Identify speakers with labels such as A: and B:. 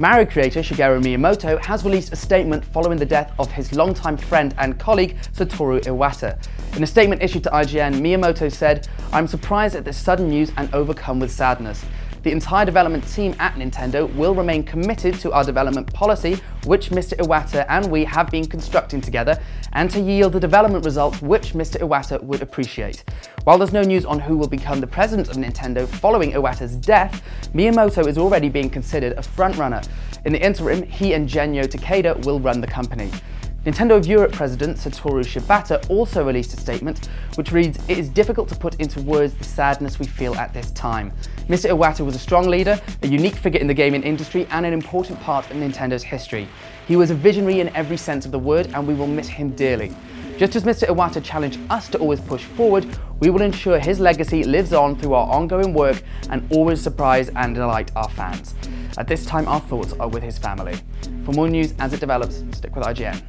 A: Mario creator Shigeru Miyamoto has released a statement following the death of his longtime friend and colleague Satoru Iwata. In a statement issued to IGN, Miyamoto said, I'm surprised at this sudden news and overcome with sadness. The entire development team at Nintendo will remain committed to our development policy, which Mr. Iwata and we have been constructing together, and to yield the development results which Mr. Iwata would appreciate. While there's no news on who will become the president of Nintendo following Iwata's death, Miyamoto is already being considered a frontrunner. In the interim, he and Genyo Takeda will run the company. Nintendo of Europe president Satoru Shibata also released a statement which reads, It is difficult to put into words the sadness we feel at this time. Mr. Iwata was a strong leader, a unique figure in the gaming industry and an important part of Nintendo's history. He was a visionary in every sense of the word and we will miss him dearly. Just as Mr. Iwata challenged us to always push forward, we will ensure his legacy lives on through our ongoing work and always surprise and delight our fans. At this time, our thoughts are with his family. For more news as it develops, stick with IGN.